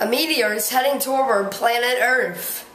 A meteor is heading toward planet Earth.